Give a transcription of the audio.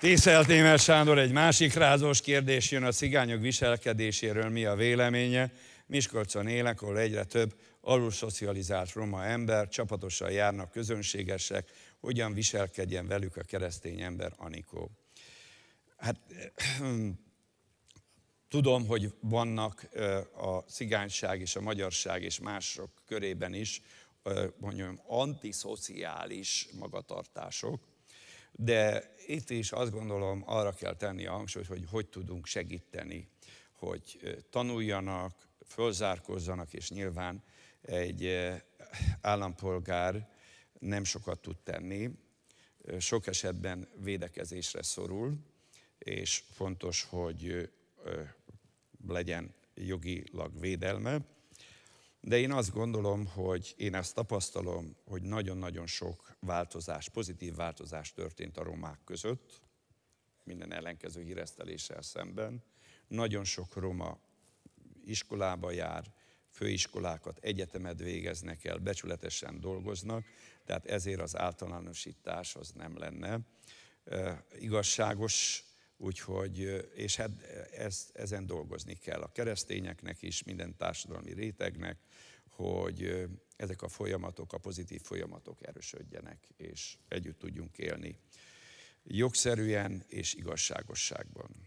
Tisztelt Németh Sándor, egy másik rázós kérdés jön a cigányok viselkedéséről, mi a véleménye. Miskolcon élek, ahol egyre több alulszocializált roma ember, csapatosan járnak közönségesek, hogyan viselkedjen velük a keresztény ember Anikó. Hát tudom, hogy vannak a cigányság és a magyarság és mások körében is, mondjam, antiszociális magatartások, de itt is azt gondolom, arra kell tenni a hangsúlyt, hogy hogy tudunk segíteni, hogy tanuljanak, fölzárkozzanak, és nyilván egy állampolgár nem sokat tud tenni, sok esetben védekezésre szorul, és fontos, hogy legyen jogilag védelme. De én azt gondolom, hogy én ezt tapasztalom, hogy nagyon-nagyon sok változás, pozitív változás történt a romák között, minden ellenkező híreszteléssel szemben. Nagyon sok roma iskolába jár, főiskolákat, egyetemet végeznek el, becsületesen dolgoznak, tehát ezért az általánosítás az nem lenne igazságos, úgyhogy, és hát ez, ezen dolgozni kell a keresztényeknek is, minden társadalmi rétegnek, hogy ezek a folyamatok, a pozitív folyamatok erősödjenek, és együtt tudjunk élni jogszerűen és igazságosságban.